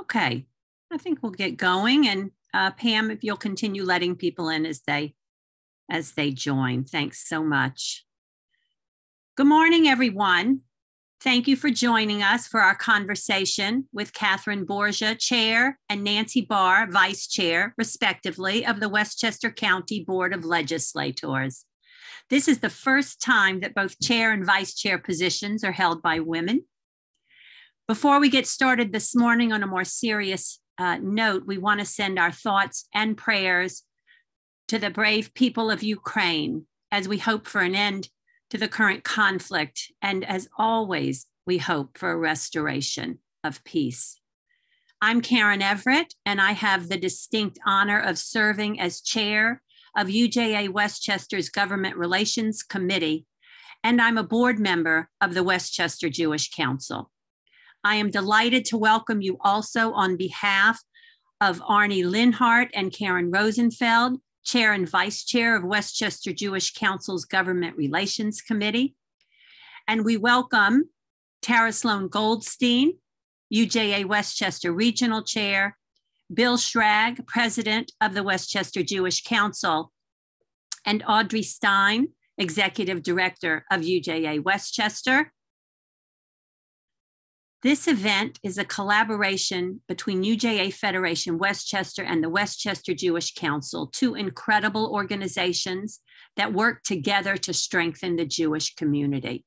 Okay, I think we'll get going. And uh, Pam, if you'll continue letting people in as they as they join. Thanks so much. Good morning, everyone. Thank you for joining us for our conversation with Catherine Borgia, Chair, and Nancy Barr, Vice Chair, respectively, of the Westchester County Board of Legislators. This is the first time that both Chair and Vice Chair positions are held by women. Before we get started this morning on a more serious uh, note, we want to send our thoughts and prayers to the brave people of Ukraine as we hope for an end to the current conflict. And as always, we hope for a restoration of peace. I'm Karen Everett, and I have the distinct honor of serving as chair of UJA Westchester's Government Relations Committee, and I'm a board member of the Westchester Jewish Council. I am delighted to welcome you also on behalf of Arnie Linhart and Karen Rosenfeld, Chair and Vice Chair of Westchester Jewish Council's Government Relations Committee. And we welcome Tara Sloan Goldstein, UJA Westchester Regional Chair, Bill Schrag, President of the Westchester Jewish Council, and Audrey Stein, Executive Director of UJA Westchester, this event is a collaboration between UJA Federation Westchester and the Westchester Jewish Council, two incredible organizations that work together to strengthen the Jewish community.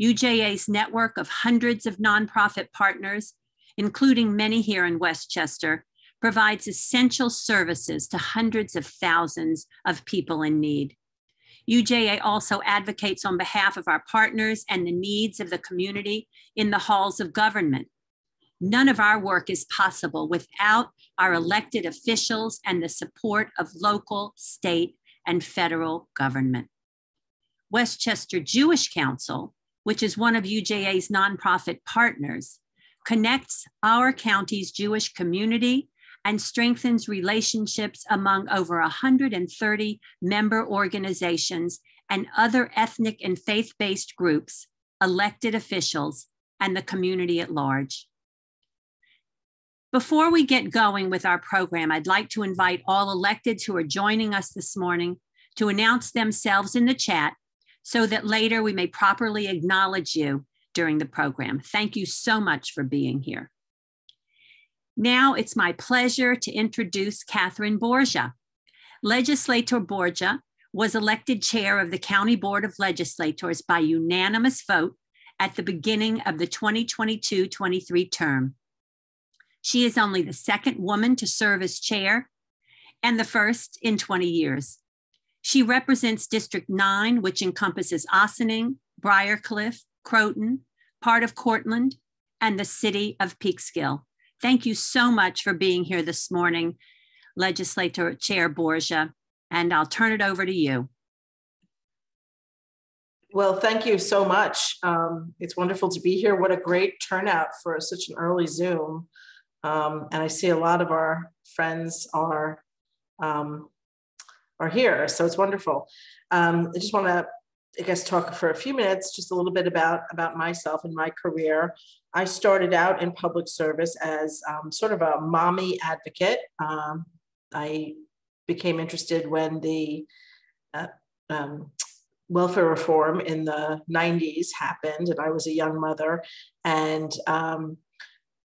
UJA's network of hundreds of nonprofit partners, including many here in Westchester, provides essential services to hundreds of thousands of people in need. UJA also advocates on behalf of our partners and the needs of the community in the halls of government. None of our work is possible without our elected officials and the support of local, state, and federal government. Westchester Jewish Council, which is one of UJA's nonprofit partners, connects our county's Jewish community and strengthens relationships among over 130 member organizations and other ethnic and faith based groups, elected officials, and the community at large. Before we get going with our program, I'd like to invite all electeds who are joining us this morning to announce themselves in the chat so that later we may properly acknowledge you during the program. Thank you so much for being here. Now it's my pleasure to introduce Catherine Borgia. Legislator Borgia was elected chair of the County Board of Legislators by unanimous vote at the beginning of the 2022 23 term. She is only the second woman to serve as chair and the first in 20 years. She represents District 9, which encompasses Ossining, Briarcliff, Croton, part of Cortlandt, and the city of Peekskill. Thank you so much for being here this morning, Legislator Chair Borgia, and I'll turn it over to you. Well, thank you so much. Um, it's wonderful to be here. What a great turnout for such an early Zoom. Um, and I see a lot of our friends are um, are here, so it's wonderful. Um, I just want to, I guess, talk for a few minutes, just a little bit about about myself and my career. I started out in public service as um, sort of a mommy advocate. Um, I became interested when the uh, um, welfare reform in the 90s happened, and I was a young mother. And um,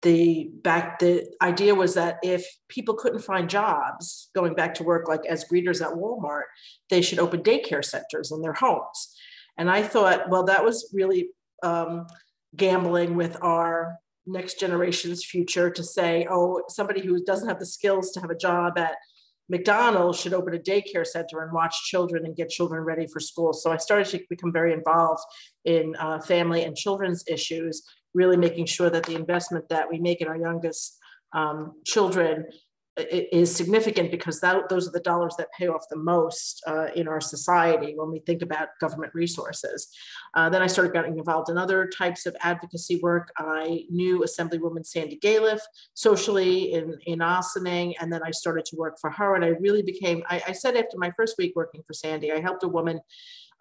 the back the idea was that if people couldn't find jobs going back to work like as greeters at Walmart, they should open daycare centers in their homes. And I thought, well, that was really um, gambling with our next generation's future to say, oh, somebody who doesn't have the skills to have a job at McDonald's should open a daycare center and watch children and get children ready for school. So I started to become very involved in uh, family and children's issues, really making sure that the investment that we make in our youngest um, children is significant because that, those are the dollars that pay off the most uh, in our society when we think about government resources. Uh, then I started getting involved in other types of advocacy work. I knew Assemblywoman Sandy Galef socially in, in Ossining, and then I started to work for her. And I really became, I, I said after my first week working for Sandy, I helped a woman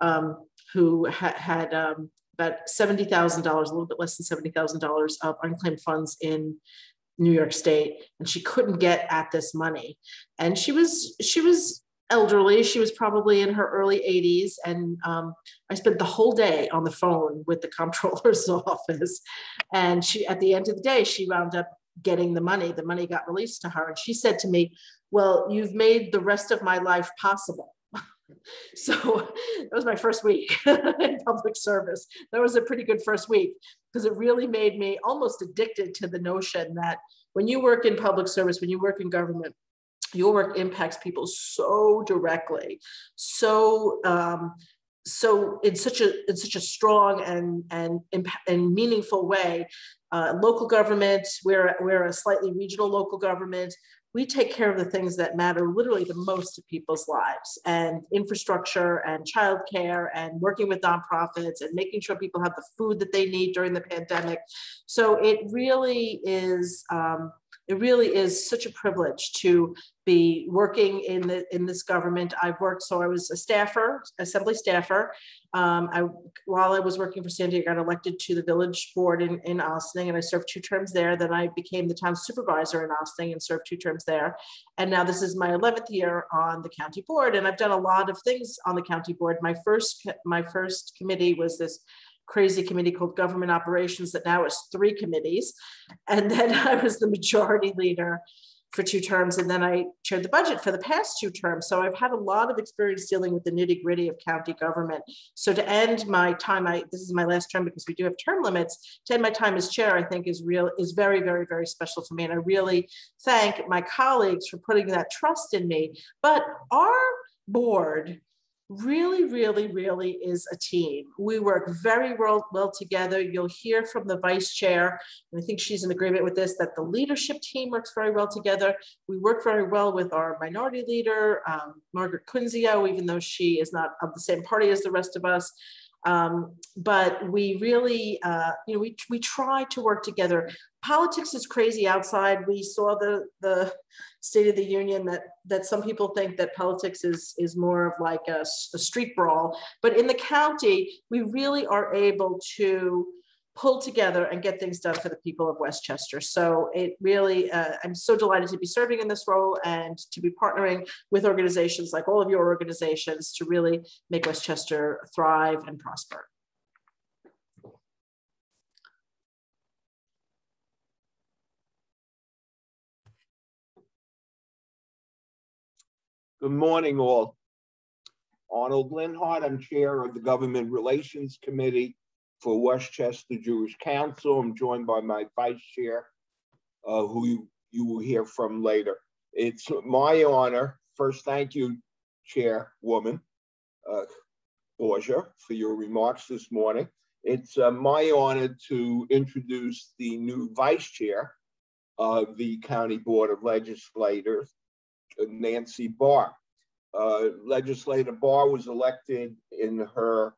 um, who ha had um, about $70,000, a little bit less than $70,000 of unclaimed funds in New York State, and she couldn't get at this money. And she was she was elderly. She was probably in her early 80s, and um, I spent the whole day on the phone with the comptroller's office. And she, at the end of the day, she wound up getting the money. The money got released to her, and she said to me, "Well, you've made the rest of my life possible." so that was my first week in public service. That was a pretty good first week because it really made me almost addicted to the notion that when you work in public service, when you work in government, your work impacts people so directly, so um, so in such a in such a strong and and and meaningful way. Uh, local government, we're we're a slightly regional local government we take care of the things that matter literally the most to people's lives and infrastructure and childcare and working with nonprofits and making sure people have the food that they need during the pandemic. So it really is um, it really is such a privilege to be working in the in this government. I've worked, so I was a staffer, assembly staffer. Um, I while I was working for Sandy, I got elected to the village board in, in Ossining, and I served two terms there. Then I became the town supervisor in Ossining and served two terms there. And now this is my 11th year on the county board, and I've done a lot of things on the county board. My first my first committee was this crazy committee called Government Operations that now is three committees. And then I was the majority leader for two terms, and then I chaired the budget for the past two terms. So I've had a lot of experience dealing with the nitty gritty of county government. So to end my time, I this is my last term because we do have term limits. To end my time as chair, I think is real is very very very special to me, and I really thank my colleagues for putting that trust in me. But our board really, really, really is a team. We work very well, well together. You'll hear from the vice chair, and I think she's in agreement with this, that the leadership team works very well together. We work very well with our minority leader, um, Margaret Cunzio, even though she is not of the same party as the rest of us. Um, but we really, uh, you know, we, we try to work together. Politics is crazy outside. We saw the, the State of the Union that, that some people think that politics is, is more of like a, a street brawl. But in the county, we really are able to pull together and get things done for the people of Westchester. So it really, uh, I'm so delighted to be serving in this role and to be partnering with organizations like all of your organizations to really make Westchester thrive and prosper. Good morning, all. Arnold Linhart, I'm chair of the Government Relations Committee for Westchester Jewish Council. I'm joined by my vice chair, uh, who you, you will hear from later. It's my honor. First, thank you, Chairwoman uh, Borgia, for your remarks this morning. It's uh, my honor to introduce the new vice chair of the County Board of Legislators, Nancy Barr. Uh, Legislator Barr was elected in her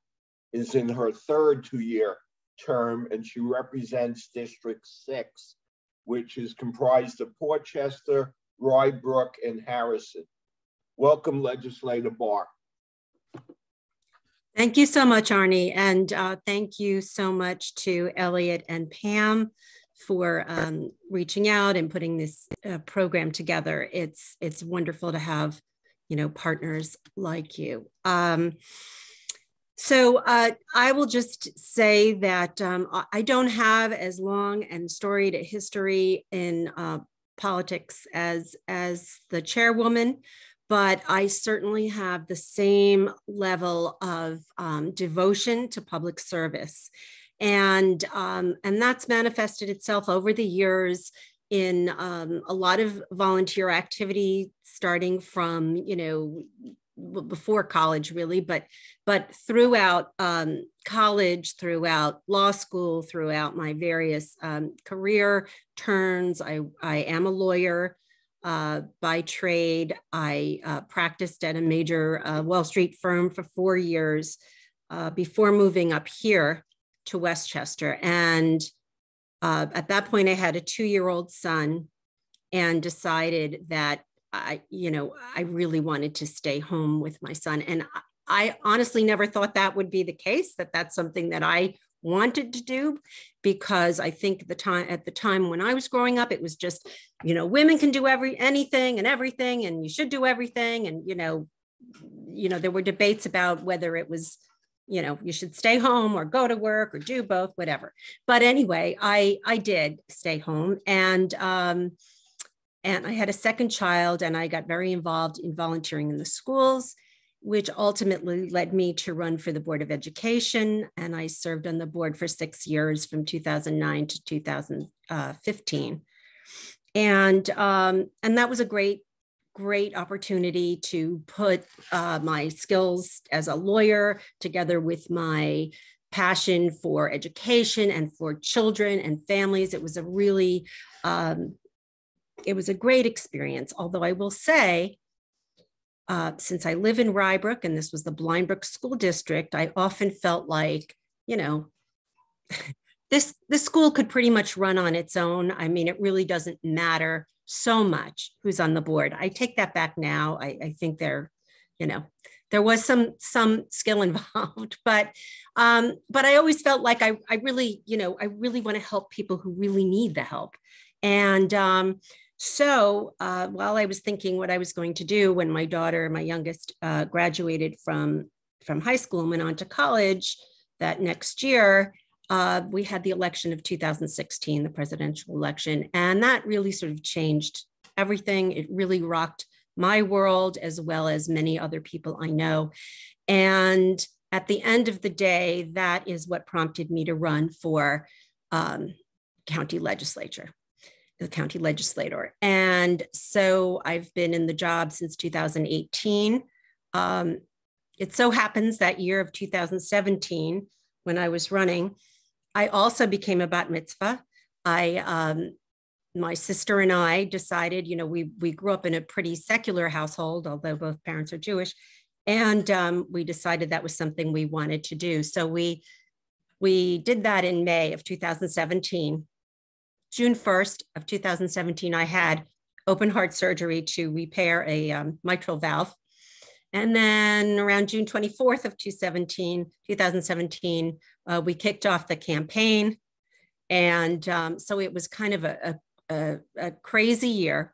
is in her third two-year term, and she represents District 6, which is comprised of Port Chester, Rye Brook, and Harrison. Welcome, Legislator Barr. Thank you so much, Arnie, and uh, thank you so much to Elliot and Pam for um, reaching out and putting this uh, program together. It's it's wonderful to have, you know, partners like you. Um, so uh, I will just say that um, I don't have as long and storied a history in uh, politics as as the chairwoman, but I certainly have the same level of um, devotion to public service, and um, and that's manifested itself over the years in um, a lot of volunteer activity, starting from you know before college really but but throughout um, college throughout law school throughout my various um, career turns i i am a lawyer uh, by trade. I uh, practiced at a major uh, wall street firm for four years uh, before moving up here to westchester. And uh, at that point i had a two-year-old son and decided that I, you know, I really wanted to stay home with my son. And I honestly never thought that would be the case, that that's something that I wanted to do because I think the time at the time when I was growing up, it was just, you know, women can do every anything and everything, and you should do everything. And, you know, you know, there were debates about whether it was, you know, you should stay home or go to work or do both, whatever. But anyway, I I did stay home and um and I had a second child and I got very involved in volunteering in the schools which ultimately led me to run for the Board of Education. And I served on the board for six years from 2009 to 2015. And, um, and that was a great, great opportunity to put uh, my skills as a lawyer together with my passion for education and for children and families. It was a really, um, it was a great experience. Although I will say, uh, since I live in Rye Brook and this was the Blind Brook School District, I often felt like, you know, this this school could pretty much run on its own. I mean, it really doesn't matter so much who's on the board. I take that back now. I, I think there, you know, there was some some skill involved, but um, but I always felt like I I really, you know, I really want to help people who really need the help. And um, so uh, while I was thinking what I was going to do when my daughter, my youngest, uh, graduated from, from high school and went on to college that next year, uh, we had the election of 2016, the presidential election. And that really sort of changed everything. It really rocked my world as well as many other people I know. And at the end of the day, that is what prompted me to run for um, county legislature the county legislator. And so I've been in the job since 2018. Um, it so happens that year of 2017, when I was running, I also became a bat mitzvah. I, um, my sister and I decided, you know, we we grew up in a pretty secular household, although both parents are Jewish, and um, we decided that was something we wanted to do. So we we did that in May of 2017, June 1st of 2017, I had open heart surgery to repair a um, mitral valve. And then around June 24th of 2017, 2017 uh, we kicked off the campaign. And um, so it was kind of a, a, a, crazy year,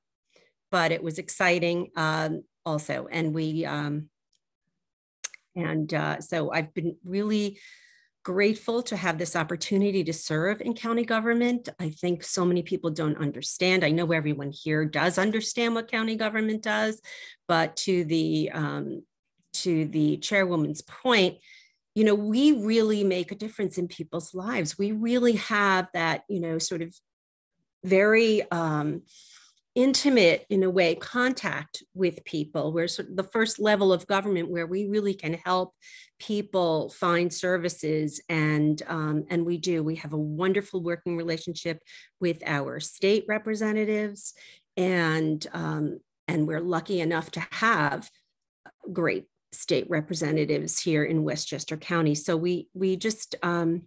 but it was exciting um, also. And we, um, and uh, so I've been really grateful to have this opportunity to serve in county government. I think so many people don't understand. I know everyone here does understand what county government does, but to the um, to the chairwoman's point, you know, we really make a difference in people's lives. We really have that, you know, sort of very um, intimate in a way contact with people. We're sort of the first level of government where we really can help people find services and um, and we do. We have a wonderful working relationship with our state representatives and um, and we're lucky enough to have great state representatives here in westchester county. So we we just um,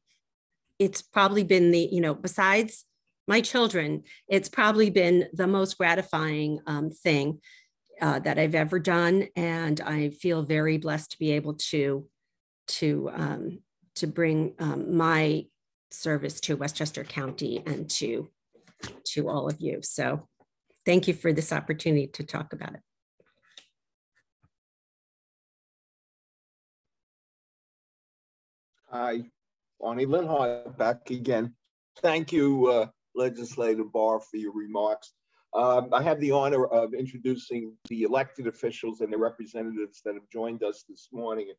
it's probably been the you know besides my children, it's probably been the most gratifying um, thing uh, that I've ever done, and I feel very blessed to be able to to um, to bring um, my service to Westchester County and to to all of you. So, thank you for this opportunity to talk about it. Hi, Arnie Linhart back again. Thank you, uh, Legislative Barr for your remarks. Um, I have the honor of introducing the elected officials and the representatives that have joined us this morning.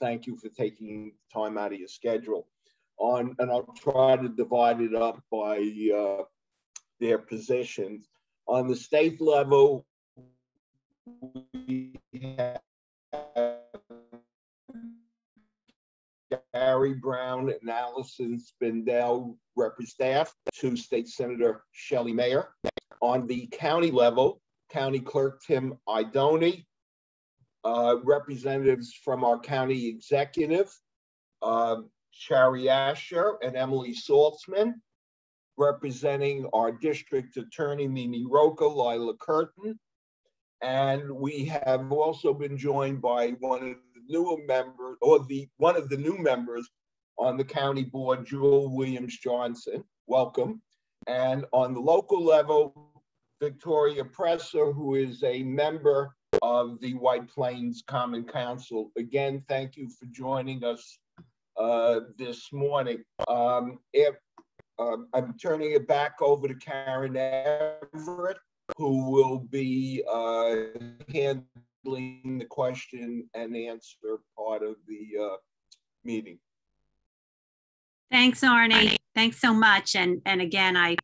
Thank you for taking time out of your schedule. On, and I'll try to divide it up by uh, their positions. On the state level, we have Gary Brown and Allison Spindell represent staff to State Senator Shelley Mayer. On the county level, County Clerk Tim Idoni, uh, representatives from our county executive, uh, Shari Asher and Emily Saltzman, representing our district attorney, Mimi Rocah, Lila Curtin. And we have also been joined by one of newer members, or the one of the new members on the county board, Jewel Williams Johnson. Welcome. And on the local level, Victoria Presser, who is a member of the White Plains Common Council. Again, thank you for joining us uh, this morning. Um, if, uh, I'm turning it back over to Karen Everett, who will be uh, handling the question and answer part of the uh, meeting. Thanks, Arnie. Thanks so much. And and again, I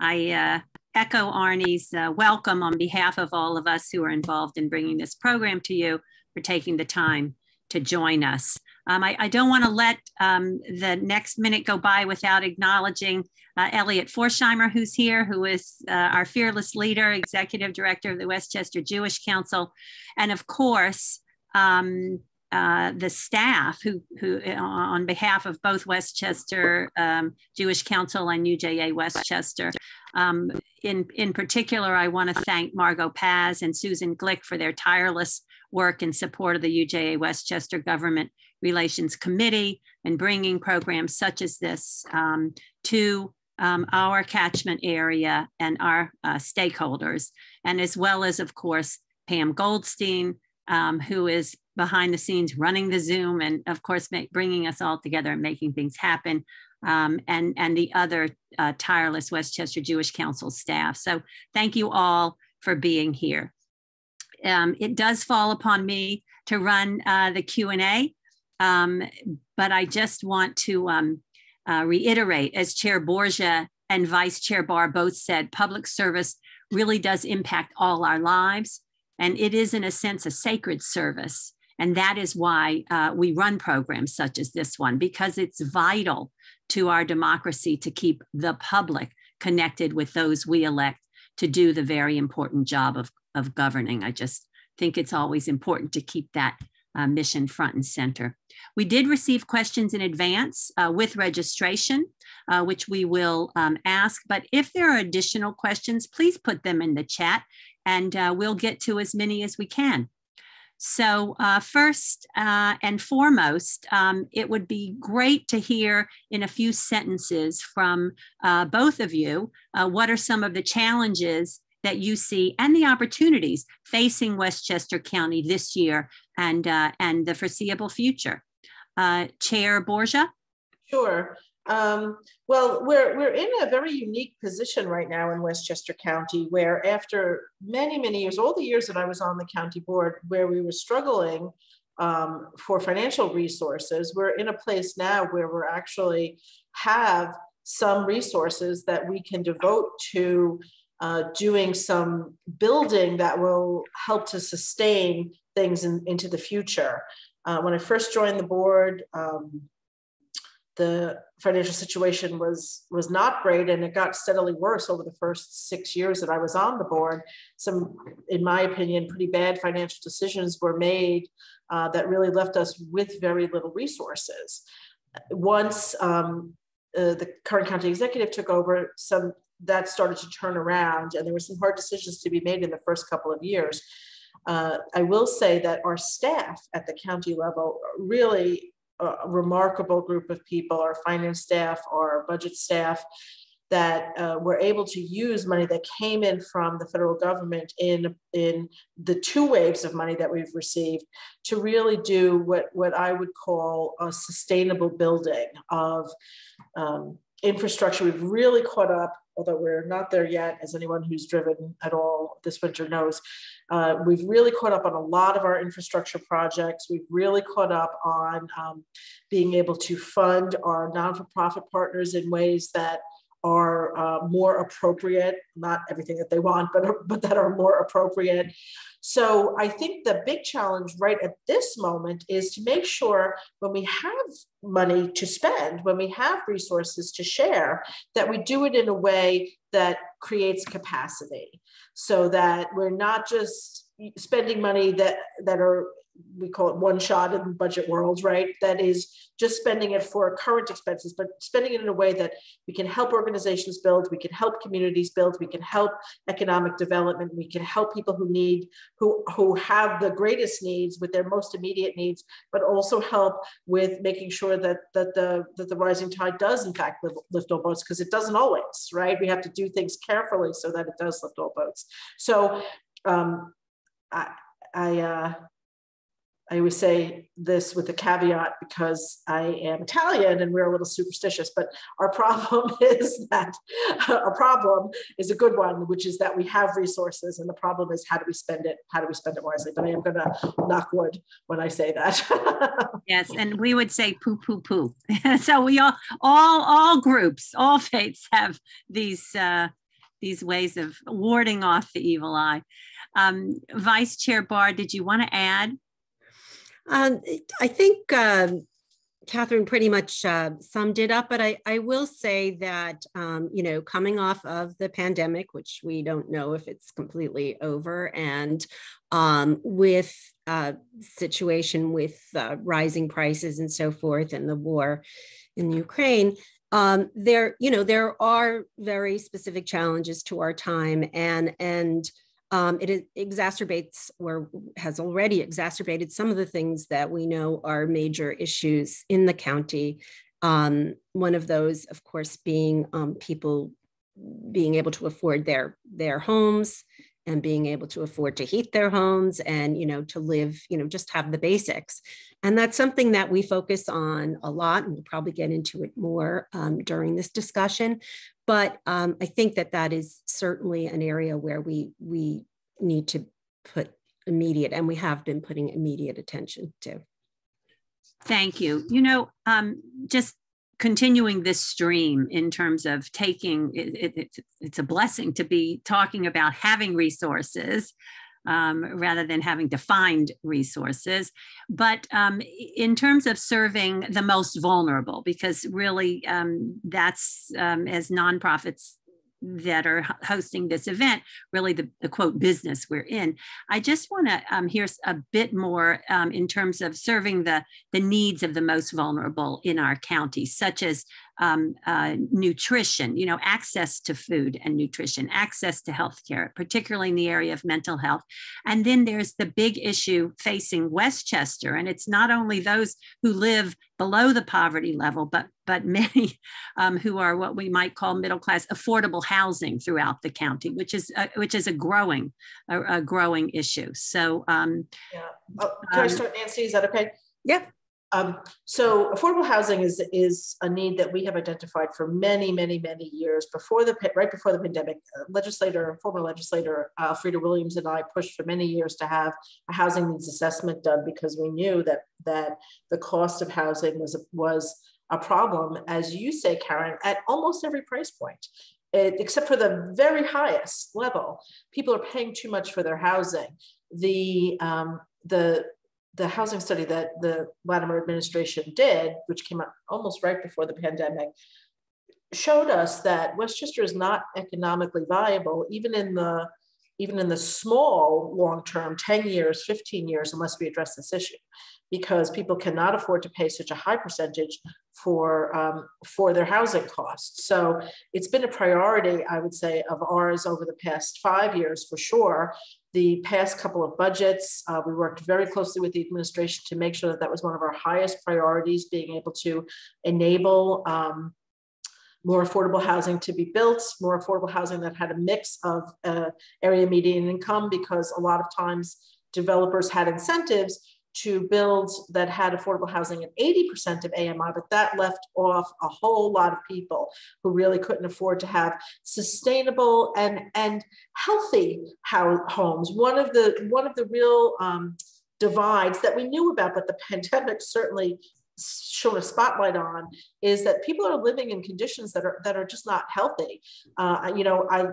I uh, echo Arnie's uh, welcome on behalf of all of us who are involved in bringing this program to you for taking the time to join us. Um, I, I, don't want to let um, the next minute go by without acknowledging uh, Elliot Forchheimer, who's here, who is uh, our fearless leader, executive director of the Westchester Jewish Council, and of course, um, uh, the staff who, who uh, on behalf of both Westchester um, Jewish Council and UJA Westchester. Um, in, in particular, I want to thank Margot Paz and Susan Glick for their tireless work in support of the UJA Westchester Government Relations Committee and bringing programs such as this um, to um, our catchment area and our uh, stakeholders, and as well as, of course, Pam Goldstein, um, who is behind the scenes running the Zoom and, of course, make, bringing us all together and making things happen, um, and, and the other uh, tireless Westchester Jewish Council staff. So thank you all for being here. Um, it does fall upon me to run uh, the Q&A, um, but I just want to um, uh, reiterate, as Chair Borgia and Vice Chair Barr both said, public service really does impact all our lives. And it is, in a sense, a sacred service. And that is why uh, we run programs such as this one, because it's vital to our democracy to keep the public connected with those we elect to do the very important job of, of governing. I just think it's always important to keep that uh, mission front and center. We did receive questions in advance uh, with registration, uh, which we will um, ask. But if there are additional questions, please put them in the chat and uh, we'll get to as many as we can. So, uh, first uh, and foremost, um, it would be great to hear in a few sentences from uh, both of you uh, what are some of the challenges that you see and the opportunities facing Westchester County this year and, uh, and the foreseeable future. Uh, Chair Borgia? Sure. Um, well, we're, we're in a very unique position right now in Westchester County where after many, many years, all the years that I was on the county board where we were struggling um, for financial resources, we're in a place now where we're actually have some resources that we can devote to uh, doing some building that will help to sustain things in, into the future. Uh, when I first joined the board, um, the financial situation was was not great and it got steadily worse over the first six years that i was on the board. Some in my opinion pretty bad financial decisions were made uh, that really left us with very little resources. Once um, uh, the current county executive took over some that started to turn around and there were some hard decisions to be made in the first couple of years. Uh, I will say that our staff at the county level really a remarkable group of people, our finance staff, our budget staff, that uh, were able to use money that came in from the federal government in in the two waves of money that we've received to really do what what I would call a sustainable building of um, infrastructure. We've really caught up although we're not there yet, as anyone who's driven at all this winter knows. Uh, we've really caught up on a lot of our infrastructure projects. We've really caught up on um, being able to fund our non-for-profit partners in ways that are uh, more appropriate, not everything that they want, but, but that are more appropriate. So I think the big challenge right at this moment is to make sure when we have money to spend, when we have resources to share, that we do it in a way that creates capacity so that we're not just spending money that, that are we call it one shot in budget world, right? That is just spending it for current expenses, but spending it in a way that we can help organizations build, we can help communities build, we can help economic development, we can help people who need, who, who have the greatest needs with their most immediate needs, but also help with making sure that, that, the, that the rising tide does in fact lift, lift all boats, because it doesn't always, right? We have to do things carefully so that it does lift all boats. So um, I, I, uh, I always say this with a caveat because I am Italian and we're a little superstitious, but our problem is that our problem is a good one, which is that we have resources and the problem is how do we spend it? How do we spend it wisely? But I am gonna knock wood when I say that. yes, and we would say poo poo poo. so we all, all, all groups, all faiths have these, uh, these ways of warding off the evil eye. Um, Vice Chair Barr, did you want to add? Um, I think um, Catherine pretty much uh, summed it up, but I, I will say that, um, you know, coming off of the pandemic, which we don't know if it's completely over, and um, with uh, situation with uh, rising prices and so forth and the war in Ukraine, um, there, you know, there are very specific challenges to our time and, and um, it exacerbates or has already exacerbated some of the things that we know are major issues in the county. Um, one of those, of course, being um, people being able to afford their their homes and being able to afford to heat their homes and you know to live you know just have the basics and that's something that we focus on a lot and we'll probably get into it more um, during this discussion but um, I think that that is certainly an area where we we need to put immediate, and we have been putting immediate attention to. Thank you. You know, um, just continuing this stream in terms of taking it, it, it's a blessing to be talking about having resources um, rather than having to find resources. But um, in terms of serving the most vulnerable, because really um, that's um, as nonprofits that are hosting this event, really the, the quote business we're in. I just want to um, hear a bit more um, in terms of serving the, the needs of the most vulnerable in our county, such as um, uh, nutrition, you know, access to food and nutrition, access to healthcare, particularly in the area of mental health. And then there's the big issue facing Westchester, and it's not only those who live below the poverty level, but but many um, who are what we might call middle class affordable housing throughout the county, which is a, which is a growing a, a growing issue. So, um, yeah. Oh, can um, I start, Nancy? Is that okay? Yeah. Um, so affordable housing is, is a need that we have identified for many, many, many years before the, right before the pandemic. Uh, legislator, former legislator uh, Freda Williams and I pushed for many years to have a housing needs assessment done because we knew that, that the cost of housing was, was a problem, as you say, Karen, at almost every price point. It, except for the very highest level, people are paying too much for their housing. The um, the the housing study that the Latimer administration did, which came out almost right before the pandemic, showed us that Westchester is not economically viable, even in the even in the small long term, 10 years, 15 years, unless we address this issue, because people cannot afford to pay such a high percentage for, um, for their housing costs. So it's been a priority, I would say, of ours over the past five years for sure, the past couple of budgets. Uh, we worked very closely with the administration to make sure that that was one of our highest priorities, being able to enable um, more affordable housing to be built, more affordable housing that had a mix of uh, area median income, because a lot of times developers had incentives to build that had affordable housing at 80% of AMI, but that left off a whole lot of people who really couldn't afford to have sustainable and, and healthy how, homes. One of the, one of the real um, divides that we knew about, but the pandemic certainly shone a spotlight on is that people are living in conditions that are that are just not healthy. Uh, you know, I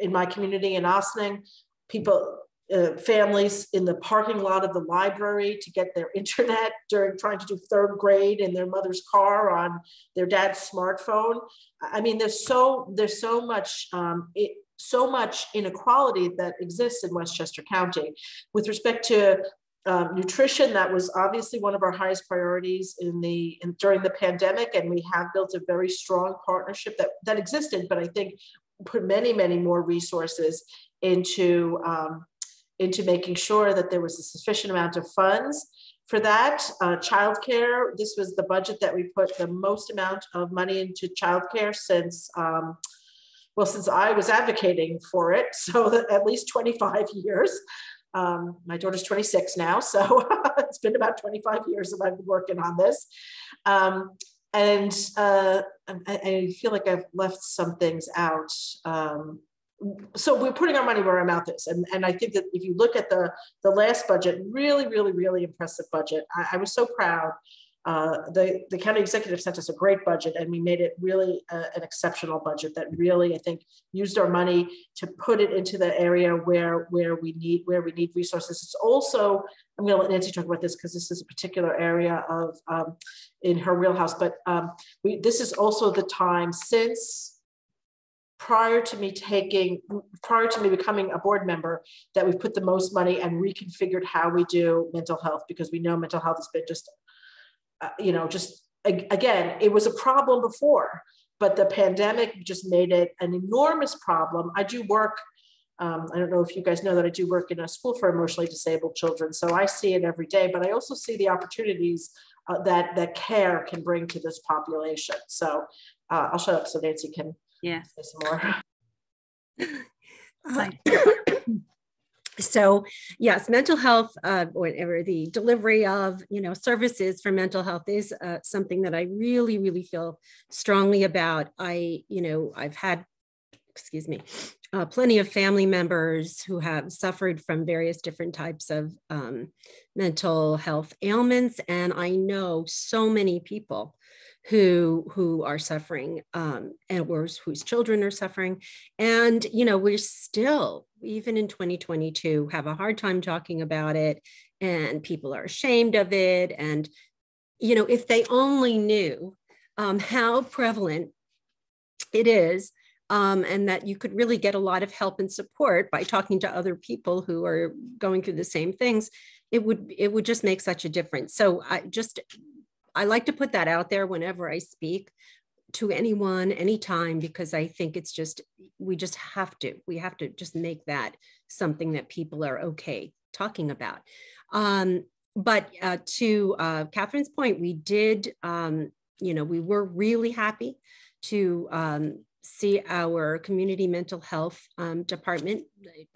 in my community in Ossining, people uh, families in the parking lot of the library to get their internet during trying to do third grade in their mother's car on their dad's smartphone. I mean, there's so there's so much um, it, so much inequality that exists in Westchester County with respect to um, nutrition that was obviously one of our highest priorities in the in, during the pandemic and we have built a very strong partnership that that existed but i think put many many more resources into um, into making sure that there was a sufficient amount of funds for that. Uh, childcare, this was the budget that we put the most amount of money into childcare since, um, well, since I was advocating for it. So at least 25 years. Um, my daughter's 26 now, so it's been about 25 years that I've been working on this. Um, and uh, I, I, feel like I've left some things out. Um, so we're putting our money where our mouth is. And, and I think that if you look at the, the last budget, really, really, really impressive budget. I, I was so proud. Uh, the, the county executive sent us a great budget and we made it really a, an exceptional budget that really, I think, used our money to put it into the area where, where we need where we need resources. It's also, I'm gonna let Nancy talk about this because this is a particular area of um, in her wheelhouse, but um, we, this is also the time since prior to me taking, prior to me becoming a board member, that we've put the most money and reconfigured how we do mental health because we know mental health has been just, uh, you know, just again, it was a problem before, but the pandemic just made it an enormous problem. I do work. Um, I don't know if you guys know that I do work in a school for emotionally disabled children, so I see it every day. But I also see the opportunities uh, that that care can bring to this population. So uh, I'll shut up so Nancy can yeah. Say some more. so yes mental health uh, or, the delivery of you know services for mental health is uh, something that i really really feel strongly about i you know i've had excuse me uh, plenty of family members who have suffered from various different types of um, mental health ailments and i know so many people who who are suffering um, and worse whose children are suffering. And you know we're still even in 2022 have a hard time talking about it and people are ashamed of it. And you know if they only knew um, how prevalent it is um, and that you could really get a lot of help and support by talking to other people who are going through the same things it would it would just make such a difference. So i just I like to put that out there whenever I speak to anyone, anytime, because I think it's just, we just have to, we have to just make that something that people are okay talking about. Um, but uh, to uh, Catherine's point, we did, um, you know, we were really happy to um, see our community mental health um, department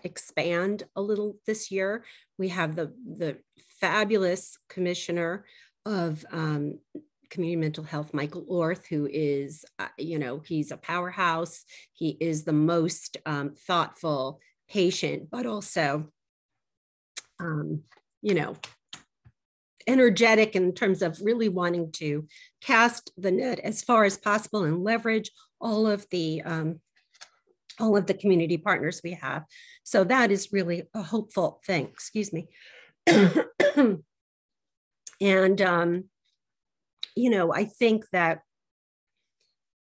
expand a little this year. We have the, the fabulous commissioner of um, community mental health, Michael Orth, who is, uh, you know, he's a powerhouse. He is the most um, thoughtful patient, but also, um, you know, energetic in terms of really wanting to cast the net as far as possible and leverage all of the um, all of the community partners we have. So that is really a hopeful thing. Excuse me. And, um, you know, I think that,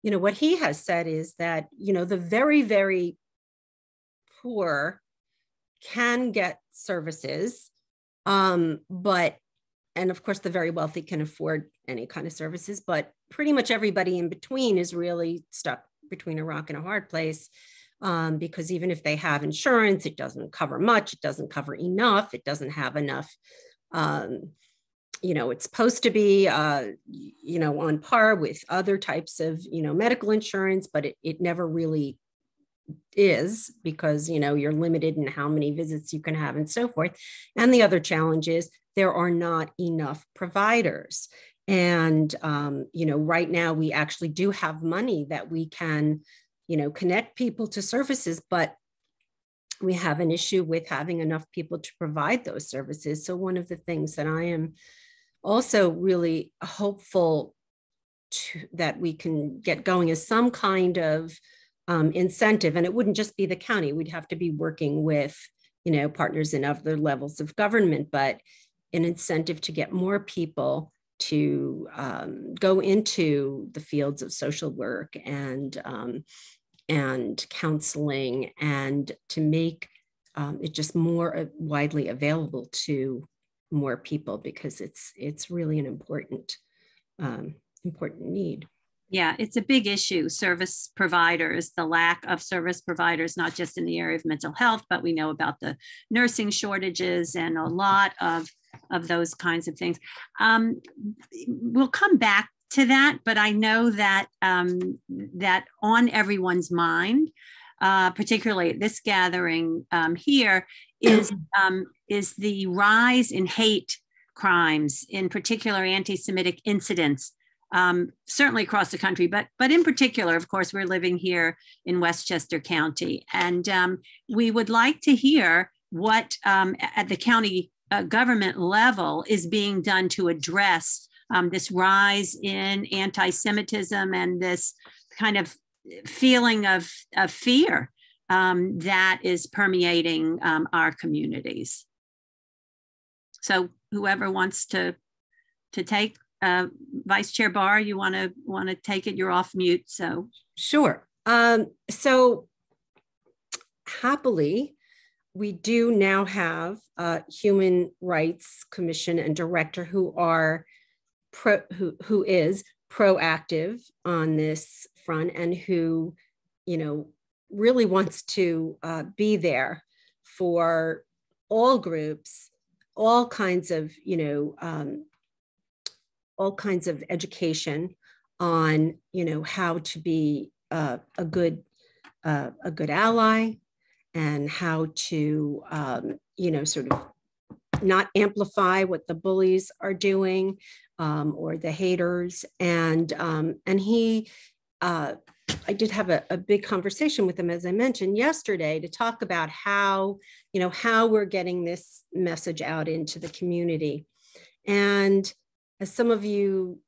you know, what he has said is that, you know, the very, very poor can get services, um, but, and of course, the very wealthy can afford any kind of services, but pretty much everybody in between is really stuck between a rock and a hard place. Um, because even if they have insurance, it doesn't cover much, it doesn't cover enough, it doesn't have enough um, you know it's supposed to be uh, you know on par with other types of you know medical insurance but it, it never really is because you know you're limited in how many visits you can have and so forth. And the other challenge is there are not enough providers. And um, you know right now we actually do have money that we can you know connect people to services but we have an issue with having enough people to provide those services. So one of the things that i am also really hopeful to, that we can get going is some kind of um, incentive. And it wouldn't just be the county, we'd have to be working with, you know, partners in other levels of government, but an incentive to get more people to um, go into the fields of social work and um, and counseling and to make um, it just more uh, widely available to more people because it's it's really an important um, important need. Yeah, it's a big issue. Service providers, the lack of service providers, not just in the area of mental health, but we know about the nursing shortages and a lot of, of those kinds of things. Um, we'll come back to that, but I know that um, that on everyone's mind, uh, particularly at this gathering um, here, is um, is the rise in hate crimes, in particular anti-Semitic incidents um, certainly across the country, but but in particular, of course, we're living here in Westchester County, and um, we would like to hear what um, at the county uh, government level is being done to address um, this rise in anti-Semitism and this kind of feeling of, of fear um, that is permeating um, our communities. So whoever wants to to take uh, Vice Chair Barr, you want to want to take it? You're off mute. So sure. Um, so happily, we do now have a Human Rights Commission and director who are pro, who who is proactive on this front and who, you know, really wants to uh, be there for all groups, all kinds of, you know, um, all kinds of education on you know how to be uh, a good uh, a good ally and how to um, you know sort of not amplify what the bullies are doing um, or the haters and um, and he uh, I did have a, a, big conversation with him, as I mentioned yesterday, to talk about how, you know, how we're getting this message out into the community. And as some of you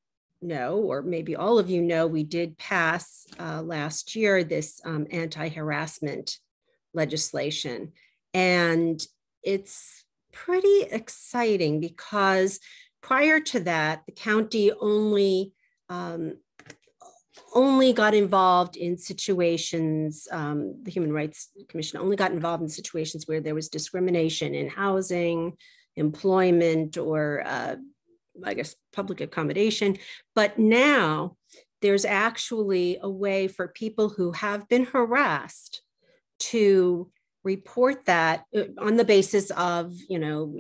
know, or maybe all of you know, we did pass uh, last year this um, anti harassment legislation. And it's pretty exciting because prior to that, the county only um, only got involved in situations, um, the Human Rights Commission only got involved in situations where there was discrimination in housing, employment, or uh, I guess, public accommodation. But now there's actually a way for people who have been harassed to report that uh, on the basis of, you know,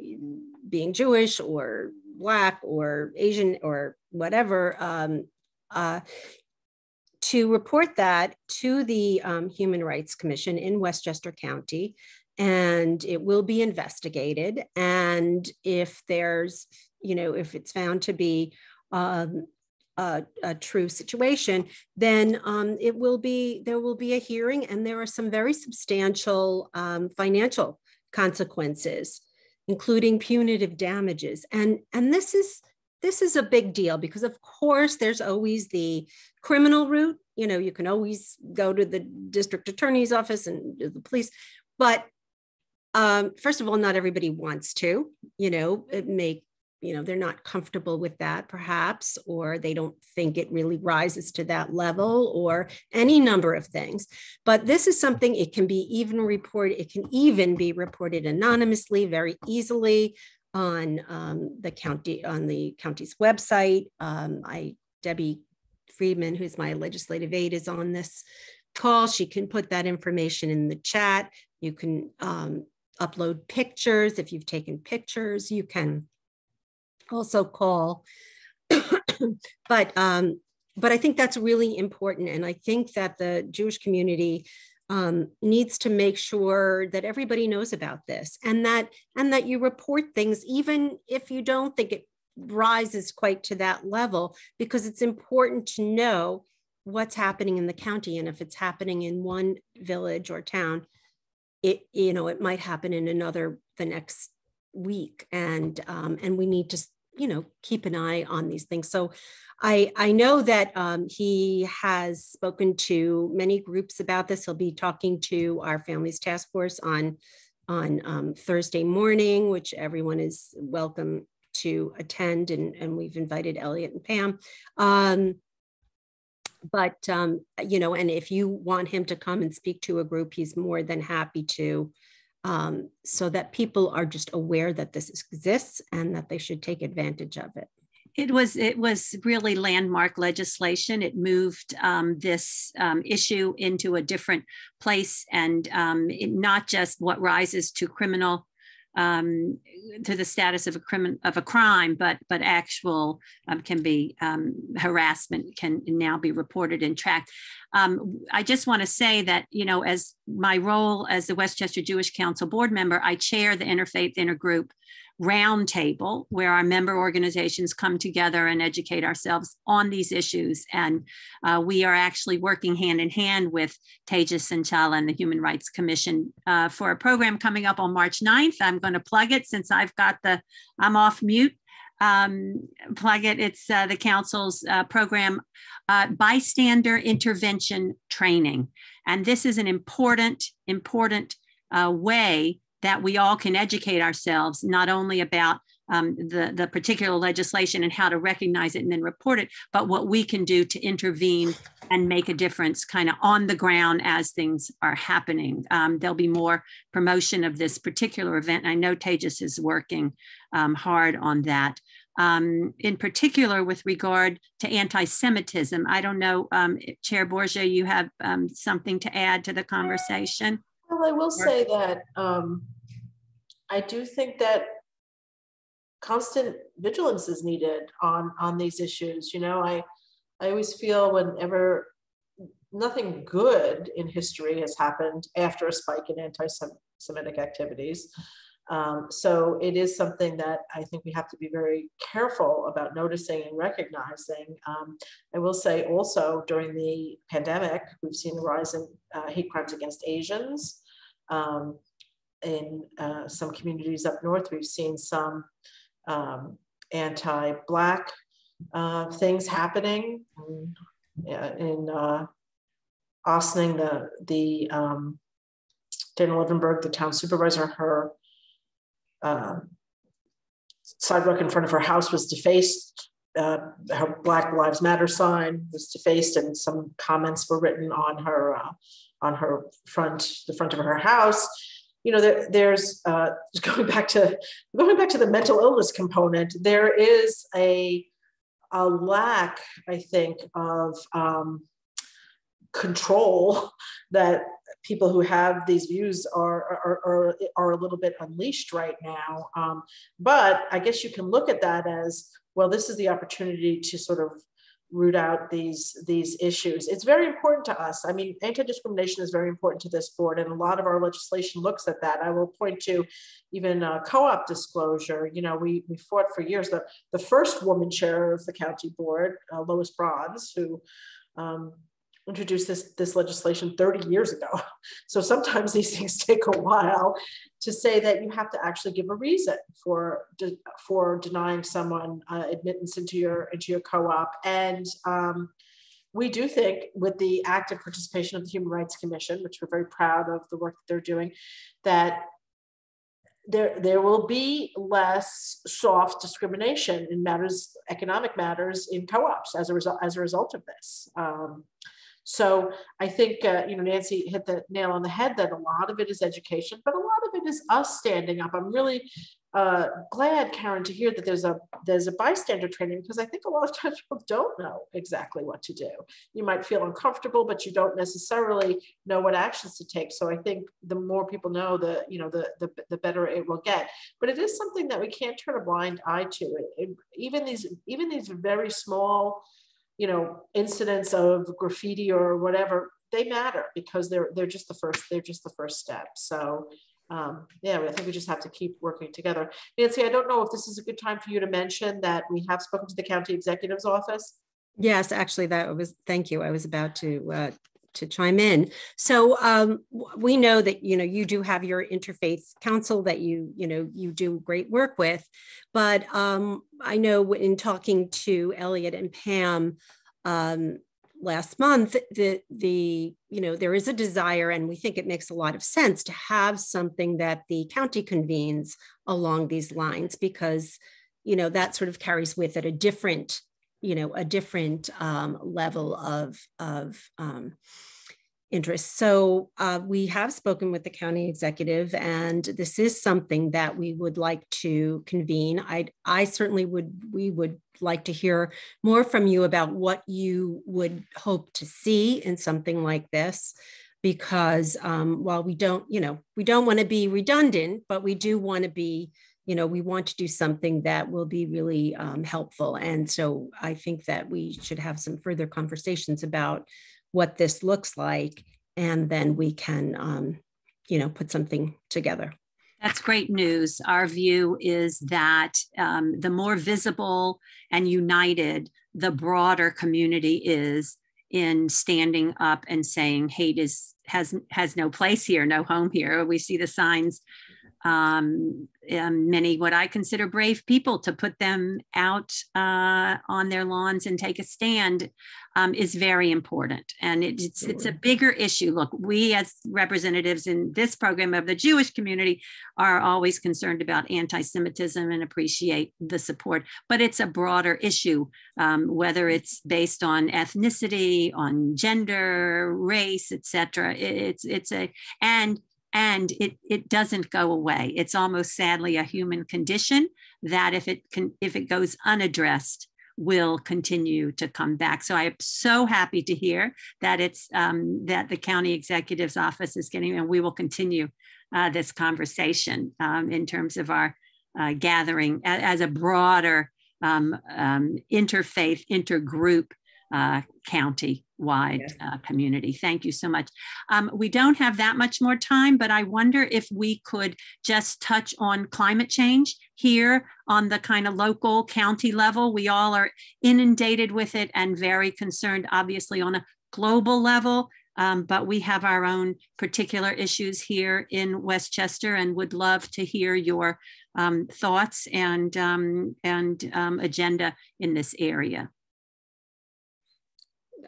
being Jewish or Black or Asian or whatever, um, uh, to report that to the um, Human Rights Commission in Westchester County and it will be investigated. And if there's, you know, if it's found to be um, a, a, true situation, then um, it will be, there will be a hearing and there are some very substantial um, financial consequences, including punitive damages. And, and this is, this is a big deal because of course there's always the criminal route you know you can always go to the district attorney's office and the police but um, first of all, not everybody wants to, you know, make, you know, they're not comfortable with that perhaps, or they don't think it really rises to that level, or any number of things. But this is something it can be even reported, it can even be reported anonymously very easily on um, the county, on the county's website. Um, I, Debbie Friedman, who's my legislative aide, is on this call. She can put that information in the chat. You can um, upload pictures. If you've taken pictures, you can also call. but um, but I think that's really important, and I think that the Jewish community um, needs to make sure that everybody knows about this, and that and that you report things, even if you don't think it rises quite to that level, because it's important to know what's happening in the county, and if it's happening in one village or town, it you know it might happen in another the next week and um, and we need to you know keep an eye on these things. So i i know that um, he has spoken to many groups about this. He'll be talking to our families task force on on um, thursday morning which everyone is welcome to attend and, and we've invited elliot and pam. Um, but um, you know, and if you want him to come and speak to a group, he's more than happy to um, so that people are just aware that this exists and that they should take advantage of it it was it was really landmark legislation. It moved um, this um, issue into a different place, and um, it, not just what rises to criminal um, to the status of a criminal of a crime, but but actual um, can be um, harassment can now be reported and tracked. I just want to say that you know, as my role as the Westchester Jewish Council board member, I chair the interfaith intergroup roundtable where our member organizations come together and educate ourselves on these issues. And uh, we are actually working hand in hand with Tejas Sanchala and the Human Rights Commission uh, for a program coming up on March 9th. I'm going to plug it since I've got the, I'm off mute. Um, plug it. It's uh, the council's uh, program, uh, bystander intervention training. And this is an important, important uh, way that we all can educate ourselves not only about um, the, the particular legislation and how to recognize it and then report it, but what we can do to intervene and make a difference kind of on the ground as things are happening. Um, there'll be more promotion of this particular event. I know Tejas is working um, hard on that. Um, in particular, with regard to anti Semitism, I don't know, um, Chair Borgia, you have um, something to add to the conversation? Well, I will say that um, I do think that constant vigilance is needed on on these issues. You know, I I always feel whenever nothing good in history has happened after a spike in anti-Semitic activities. Um, so it is something that I think we have to be very careful about noticing and recognizing. Um, I will say also during the pandemic, we've seen a rise in uh, hate crimes against Asians. Um, in uh, some communities up north, we've seen some um, anti-Black uh, things happening. In uh, Ossining, the, the um, Dana Levenberg, the town supervisor, her uh, sidewalk in front of her house was defaced. Uh, her Black Lives Matter sign was defaced, and some comments were written on her uh, on her front, the front of her house. You know, there, there's uh, going back to going back to the mental illness component. There is a a lack, I think, of um, control that people who have these views are, are, are, are a little bit unleashed right now. Um, but I guess you can look at that as well, this is the opportunity to sort of root out these these issues. It's very important to us. I mean, anti-discrimination is very important to this board, and a lot of our legislation looks at that. I will point to even co-op disclosure. You know, we we fought for years. The the first woman chair of the county board, uh, Lois Bronz, who um, introduced this, this legislation 30 years ago. So sometimes these things take a while to say that you have to actually give a reason for, de, for denying someone uh, admittance into your, into your co-op. And um, we do think with the active participation of the Human Rights Commission, which we're very proud of the work that they're doing, that there, there will be less soft discrimination in matters, economic matters in co-ops as a result, as a result of this. Um, so I think, uh, you know, Nancy hit the nail on the head that a lot of it is education, but a lot of it is us standing up. I'm really uh, glad, Karen, to hear that there's a there's a bystander training because I think a lot of times people don't know exactly what to do. You might feel uncomfortable, but you don't necessarily know what actions to take. So I think the more people know, the you know the the, the better it will get. But it is something that we can't turn a blind eye to. It, it, even these even these very small you know incidents of graffiti or whatever they matter because they're they're just the first they're just the first step. So um, yeah i think we just have to keep working together. Nancy i don't know if this is a good time for you to mention that we have spoken to the county executive's office. Yes actually that was thank you. I was about to uh, to chime in. So um, we know that you know you do have your interfaith council that you you know you do great work with, but um, I know in talking to Elliot and Pam um, last month the the you know there is a desire and we think it makes a lot of sense to have something that the county convenes along these lines because you know that sort of carries with it a different you know a different um, level of of um, interests. So uh, we have spoken with the county executive, and this is something that we would like to convene. I I certainly would we would like to hear more from you about what you would hope to see in something like this. Because um, while we don't, you know, we don't want to be redundant, but we do want to be you know, we want to do something that will be really um, helpful. And so I think that we should have some further conversations about what this looks like, and then we can, um, you know, put something together. That's great news. Our view is that um, the more visible and united the broader community is in standing up and saying hate is has has no place here, no home here. We see the signs um, um, many what I consider brave people to put them out uh, on their lawns and take a stand um, is very important. And it, it's it's a bigger issue. Look, we as representatives in this program of the Jewish community are always concerned about anti-Semitism and appreciate the support, but it's a broader issue, um, whether it's based on ethnicity, on gender, race, etc. It's it's a and and it, it doesn't go away. It's almost sadly a human condition that if it can if it goes unaddressed, will continue to come back. So I'm so happy to hear that it's um, that the county executive's office is getting, and we will continue uh, this conversation um, in terms of our uh, gathering as, as, a broader um, um interfaith, intergroup uh, county wide yes. uh, community. Thank you so much. Um, we don't have that much more time, but I wonder if we could just touch on climate change here on the kind of local county level. We all are inundated with it and very concerned, obviously, on a global level. Um, but we have our own particular issues here in Westchester and would love to hear your um, thoughts and, um, and um, agenda in this area.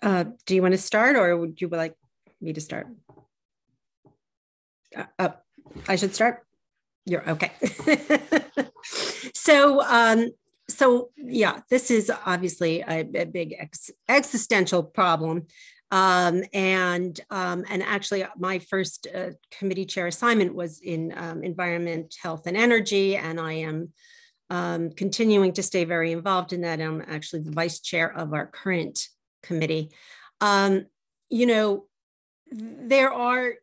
Uh, do you want to start or would you like me to start? Uh, uh, I should start? You're okay. so, um, so yeah, this is obviously a, a big ex existential problem. Um, and um, and actually, my first uh, committee chair assignment was in um, environment, health, and energy, and I am um, continuing to stay very involved in that. I'm actually the vice chair of our current committee. Um, you know, there are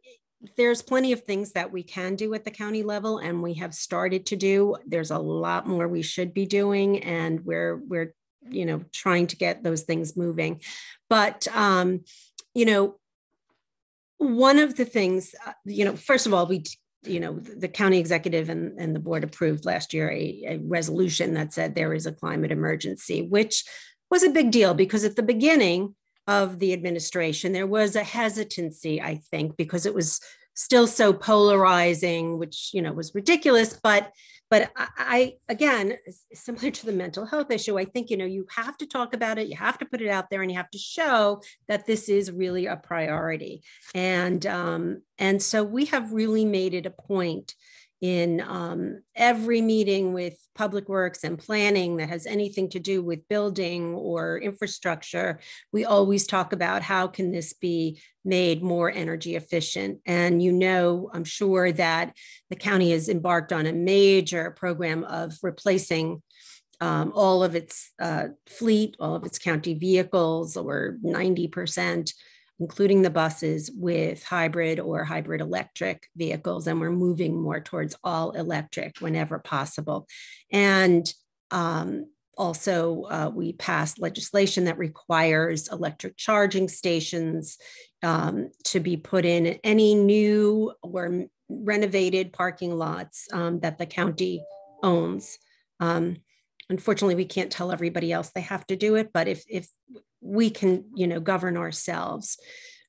there's plenty of things that we can do at the county level and we have started to do there's a lot more we should be doing and we're we're you know trying to get those things moving but um you know one of the things uh, you know first of all we you know the county executive and, and the board approved last year a, a resolution that said there is a climate emergency which was a big deal because at the beginning of the administration, there was a hesitancy, I think, because it was still so polarizing, which you know was ridiculous. But but I, again, similar to the mental health issue, I think you know you have to talk about it, you have to put it out there, and you have to show that this is really a priority. And um, and so we have really made it a point in um, every meeting with public works and planning that has anything to do with building or infrastructure we always talk about how can this be made more energy efficient. And you know i'm sure that the county has embarked on a major program of replacing um, all of its uh, fleet all of its county vehicles or 90% including the buses with hybrid or hybrid electric vehicles. And we're moving more towards all electric whenever possible. And um, also, uh, we passed legislation that requires electric charging stations um, to be put in any new or renovated parking lots um, that the county owns. Um, unfortunately, we can't tell everybody else they have to do it, but if, if we can, you know, govern ourselves.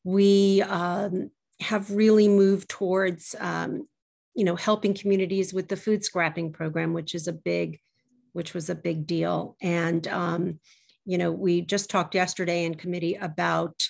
We um, have really moved towards, um, you know, helping communities with the food scrapping program, which is a big, which was a big deal. And, um, you know, we just talked yesterday in committee about,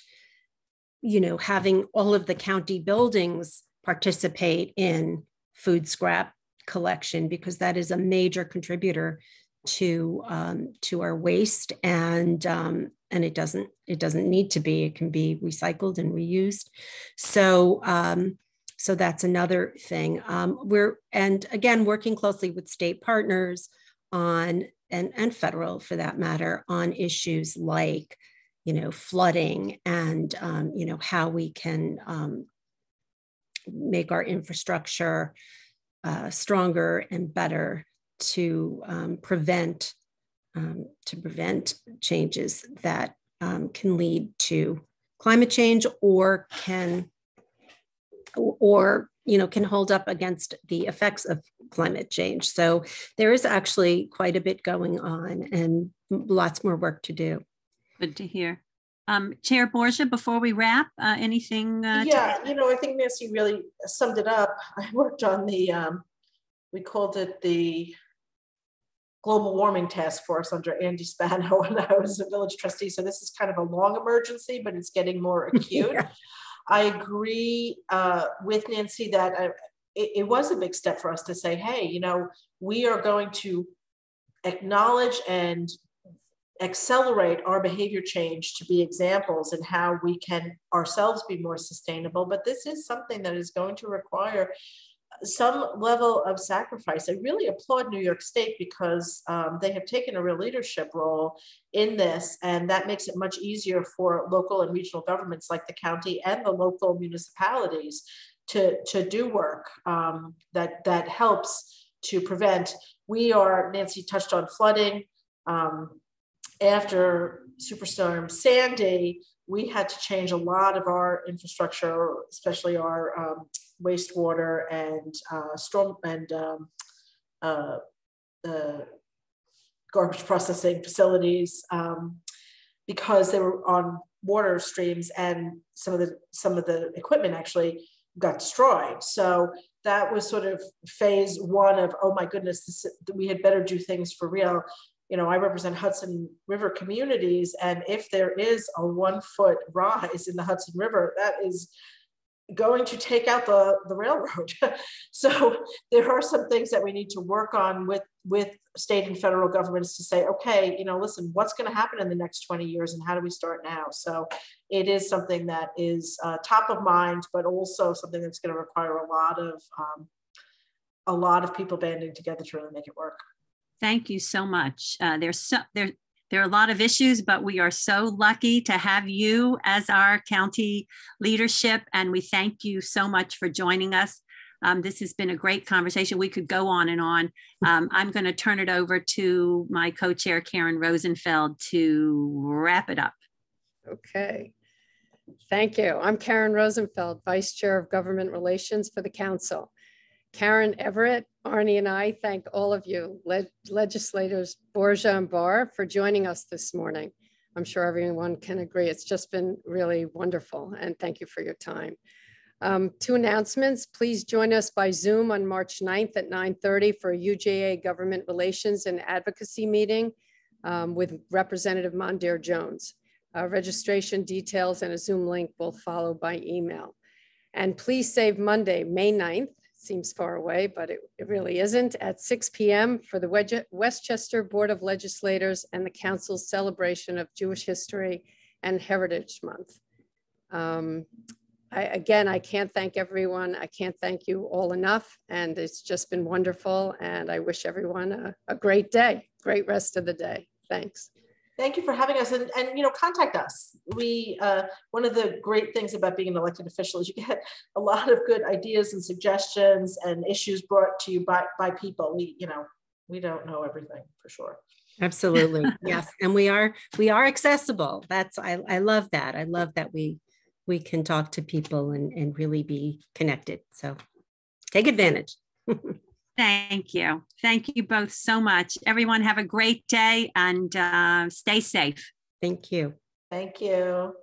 you know, having all of the county buildings participate in food scrap collection because that is a major contributor to um, to our waste and um, and it doesn't it doesn't need to be. It can be recycled and reused. So um, so that's another thing. Um, we're and again working closely with state partners on and and federal for that matter on issues like you know flooding and um, you know how we can um, make our infrastructure uh, stronger and better to um, prevent um, to prevent changes that um, can lead to climate change or can or you know can hold up against the effects of climate change so there is actually quite a bit going on and lots more work to do good to hear um, Chair Borgia, before we wrap, uh, anything? Uh, yeah, you know, I think Nancy really summed it up. I worked on the, um, we called it the global warming task force under Andy Spano when I was a village trustee. So this is kind of a long emergency, but it's getting more acute. yeah. I agree uh, with Nancy that I, uh, it, it was a big step for us to say, hey, you know, we are going to acknowledge and accelerate our behavior change to be examples in how we can ourselves be more sustainable. But this is something that is going to require some level of sacrifice. I really applaud New York State because um, they have taken a real leadership role in this, and that makes it much easier for local and regional governments like the county and the local municipalities to, to do work um, that, that helps to prevent. We are, Nancy touched on flooding. Um, after Superstorm Sandy, we had to change a lot of our infrastructure, especially our um, wastewater and uh, storm and um, uh, garbage processing facilities um, because they were on water streams and some of the some of the equipment actually got destroyed. So that was sort of phase one of oh my goodness, this, we had better do things for real. You know, I represent Hudson River communities, and if there is a one foot rise in the Hudson River, that is going to take out the, the railroad. so there are some things that we need to work on with, with state and federal governments to say, okay, you know, listen, what's going to happen in the next 20 years and how do we start now? So it is something that is uh, top of mind, but also something that's going to require a lot of um, a lot of people banding together to really make it work. Thank you so much. Uh, there's so there there are a lot of issues, but we are so lucky to have you as our county leadership, and we thank you so much for joining us. Um, this has been a great conversation. We could go on and on. Um, I'm going to turn it over to my co chair, Karen Rosenfeld, to wrap it up. Okay. Thank you. I'm Karen Rosenfeld, Vice Chair of Government Relations for the Council. Karen Everett, Arnie and I thank all of you, le legislators Borgia and Barr, for joining us this morning. I'm sure everyone can agree. It's just been really wonderful and thank you for your time. Um, two announcements, please join us by Zoom on March 9th at 9.30 for a UJA Government Relations and Advocacy meeting um, with Representative Mondaire Jones. Uh, registration details and a Zoom link will follow by email. And please save Monday, May 9th seems far away, but it, it really isn't, at 6 p.m. for the Westchester Board of Legislators and the Council's celebration of Jewish History and Heritage Month. Um, I, again, I can't thank everyone. I can't thank you all enough. And it's just been wonderful. And I wish everyone a, a great day, great rest of the day. Thanks. Thank you for having us and, and you know, contact us. We, uh, one of the great things about being an elected official is you get a lot of good ideas and suggestions and issues brought to you by, by people. We, you know, we don't know everything for sure. Absolutely. yes. And we are, we are accessible. That's, I, I love that. I love that we, we can talk to people and, and really be connected. So take advantage. Thank you. Thank you both so much. Everyone have a great day and uh, stay safe. Thank you. Thank you.